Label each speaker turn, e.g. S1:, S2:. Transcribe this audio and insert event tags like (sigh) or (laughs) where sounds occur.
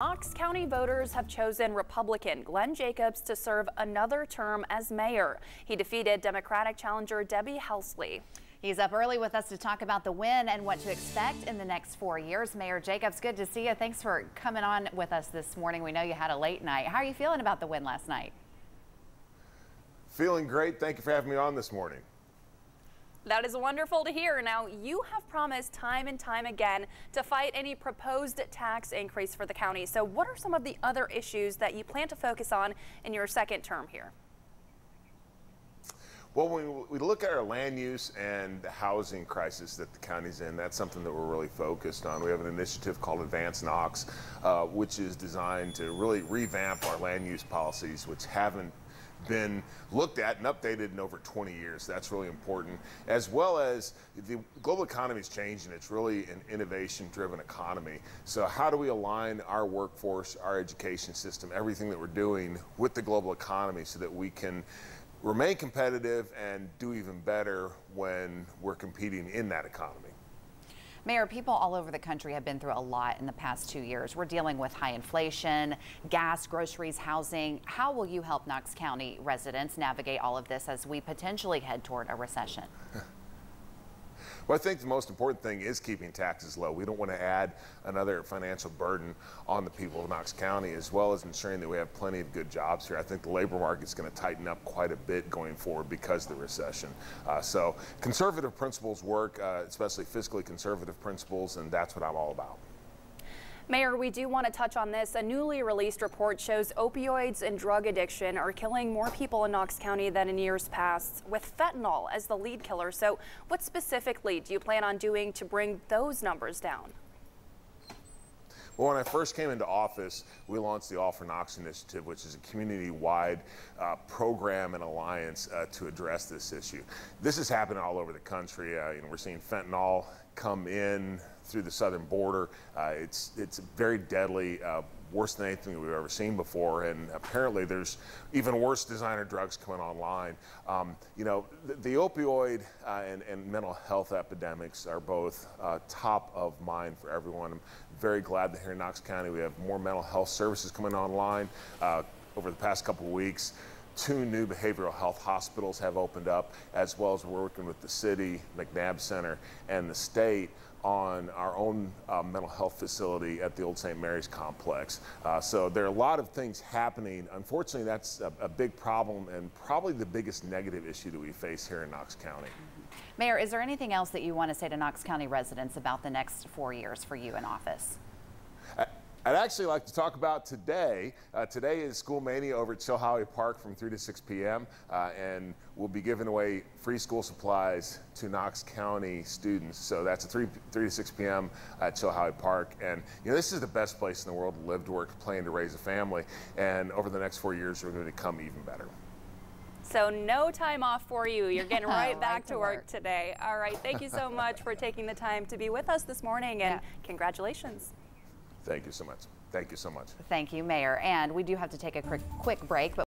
S1: Knox County voters have chosen Republican Glenn Jacobs to serve another term as mayor. He defeated Democratic challenger Debbie Helsley.
S2: He's up early with us to talk about the win and what to expect in the next four years. Mayor Jacobs, good to see you. Thanks for coming on with us this morning. We know you had a late night. How are you feeling about the win last night?
S3: Feeling great. Thank you for having me on this morning.
S1: That is wonderful to hear. Now, you have promised time and time again to fight any proposed tax increase for the county. So, what are some of the other issues that you plan to focus on in your second term here?
S3: Well, when we look at our land use and the housing crisis that the county's in, that's something that we're really focused on. We have an initiative called Advance Knox, uh, which is designed to really revamp our land use policies, which haven't been looked at and updated in over 20 years. That's really important. As well as the global economy is changing. It's really an innovation driven economy. So, how do we align our workforce, our education system, everything that we're doing with the global economy so that we can remain competitive and do even better when we're competing in that economy?
S2: Mayor, people all over the country have been through a lot in the past two years. We're dealing with high inflation, gas, groceries, housing. How will you help Knox County residents navigate all of this as we potentially head toward a recession? (laughs)
S3: Well, I think the most important thing is keeping taxes low. We don't want to add another financial burden on the people of Knox County, as well as ensuring that we have plenty of good jobs here. I think the labor market is going to tighten up quite a bit going forward because of the recession. Uh, so conservative principles work, uh, especially fiscally conservative principles, and that's what I'm all about.
S1: Mayor, we do want to touch on this. A newly released report shows opioids and drug addiction are killing more people in Knox County than in years past, with fentanyl as the lead killer. So, what specifically do you plan on doing to bring those numbers down?
S3: Well, when I first came into office, we launched the All for Knox initiative, which is a community-wide uh, program and alliance uh, to address this issue. This is happening all over the country. Uh, you know, we're seeing fentanyl come in through the southern border. Uh, it's it's very deadly, uh, worse than anything we've ever seen before. And apparently, there's even worse designer drugs coming online. Um, you know, the, the opioid uh, and, and, mental health epidemics are both uh, top of mind for everyone. I'm very glad that here in Knox County we have more mental health services coming online uh, over the past couple of weeks two new behavioral health hospitals have opened up, as well as we're working with the city, McNabb Center, and the state on our own uh, mental health facility at the Old St. Mary's complex. Uh, so there are a lot of things happening. Unfortunately, that's a, a, big problem and probably the biggest negative issue that we face here in Knox County.
S2: Mayor, is there anything else that you want to say to Knox County residents about the next four years for you in office?
S3: I'd actually like to talk about today. Uh, today is School Mania over at Chilhowee Park from 3 to 6 p.m. Uh, and we'll be giving away free school supplies to Knox County students. So that's at 3, 3 to 6 p.m. at Chilhowee Park. And you know, this is the best place in the world to live, to work, to play, and to raise a family. And over the next four years, we're going to become even better.
S1: So no time off for you. You're getting (laughs) right back to work, work, today. All right. Thank you so much for taking the time to be with us this morning and yeah. congratulations.
S3: Thank you so much. Thank you so much.
S2: Thank you, Mayor. And we do have to take a quick, quick break. But